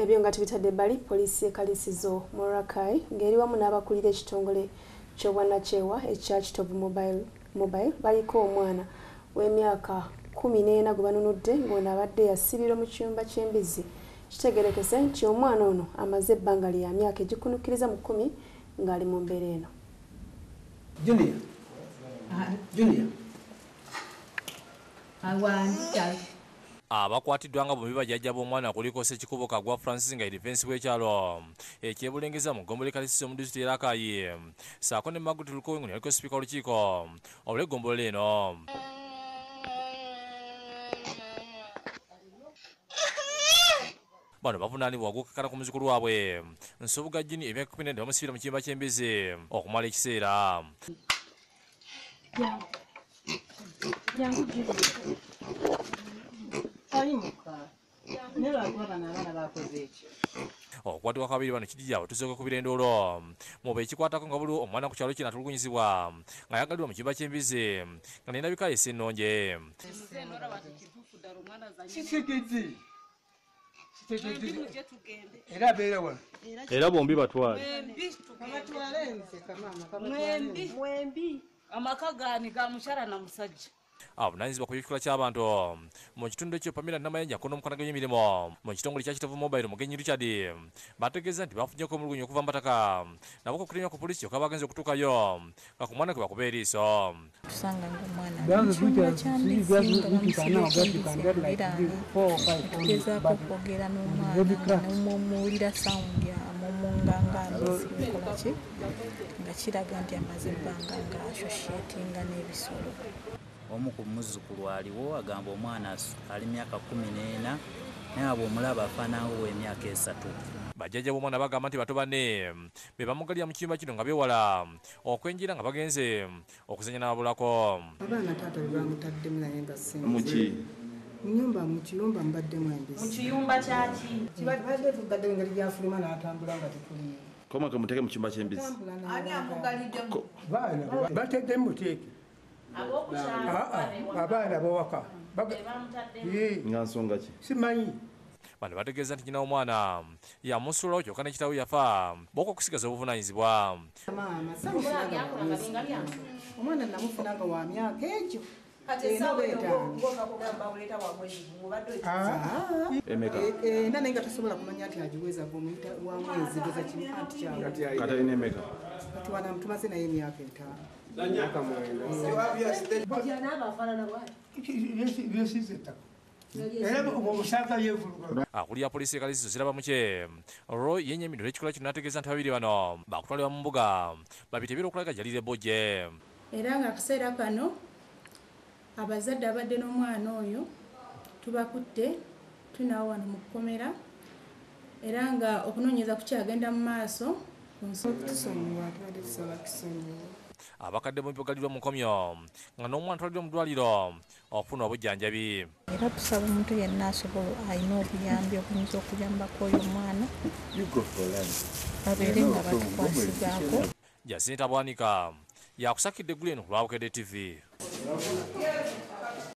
ebyo nga tubitadde ebbali poliisi ekalisizo mu rakai ng'eri wamu n'abakulira ekitongole ky'obwannakyewa ekya kitovu mobile mobile. Baliko omwana w'emyaka kumi n'ena gwe banunudde ng'ono abadde yasibirwa mu kiyumba ky'embizzi. Kitegerekese nti omwana ono amaze ebbanga lya myaka egikunukiriza mu kkumi ng'ali mu mbeera eno. Junior. Junior. awandika abakwatiddwa nga bombi bajjajja b'omwana kuliko sekikubo kagwa francis nga edifensi bw'ekyalo ekyebulengeza mu ggombolo ekalisisi omu disitulikiti erakayi saako ne magut lukowengu yaliko sipiika olukiiko olw'eggombolo eno bano bavunaanibwa ogukakana ku muzukulu waabwe nsobuga jini emyaka kumi nende bamusibira mu kiyumba ky'embizi okumala ekiseera okukwatibwa kwabiri bano kijija abatuzeko ku birendoolo muba ekikwatako nga buli omwana ku kyalo kino atulugunyizibwa nga yagalirwa mu kiyumba ky'embizi nga nendabika ennonge Kisikiti. Kisikiti. Era abeera wano. era bombi batwale. Amaka gani ga mukyala na musajja avunanyizibwa ku kikula ky'abantu. Mu kitundu ekyo pamira namayanja akoona omukono gw'emirimu mu kitongole kya kitovu mobile mugenyi richard bategeeza nti bafunyeeko omulugunyi okuva mu bataka nabo kokutemya ku polisi kyokka bagenza okutuukayo nga ku mwana kwe bakuba eriiso. Tusanga ngaomwana tugezaako okwogera n'omwana cracked. nomumuwulira sawundi amumunga nga kiraga nti amaze ebbanga nga associatinga n'ebisolo omu ku muzzukulu aliwo agamba omwana ali myaka kumi n'ena naye nga bw'omulaba afaananga ow'emyaka esatu. Bajjajja b'omwana bagamba nti bato banne be bamugalira mu kiyumba kino nga beewala okwenjira nga bagenze okuzanya n'ababulako abaana taata bye bamutaddemu naye nga muki munyumba mu kiyumba mubaddemu mu embisi kiyumba kyaki kibadde tugadde engeri gyafuluma n'atambula nga tekuli. Koma kamuteke mu kyumba ky'embizi ani amugalidde Baana batedde muteeke. Abaana b'owaka. Baga- Yee, nga nsonga ki? Simanyi. bano bategeeza nti nyina w'omwana yamusuulawo kyokka n'ekitaawe yafa boka okusigaza samufunaga omwana namufunanga wa myaka egyo. Ena emeka. Ena naye nga tasobola kumanya nti agiweza gomuyita wa mwezi geza kimu anti kyawe tumaze naye emyaka etaano Byesize ettaka. Era omusanga yeevuluga. akulira polisi ekalisizo ziraba muke olwo yenya emidolo ekikola kino nategeeza nti babiri bano bakutwalibwa mu mbuga. Babitebera okulaga jalira ebbojje era nga akaseera kano abazadde abadde n'omwana oyo tubakutte tunaawo wano mu kkomera. Era nga okunoonyeza kukyagenda mu maaso tusonyiwa tubadde tusaba tusonyiwa abakadde bombi bagalirwa mu nkomyo nga n'omwana twaliddwa mu ddwaliro okufuna obujjanjabi. Era tusaba omuntu yenna asobola alina obuyambi obuyinza okuyambako oyo omwana. Babeere nga batukwasizaako jasinta bwanika yakusakidde eggulu eno ku lwabukedde tv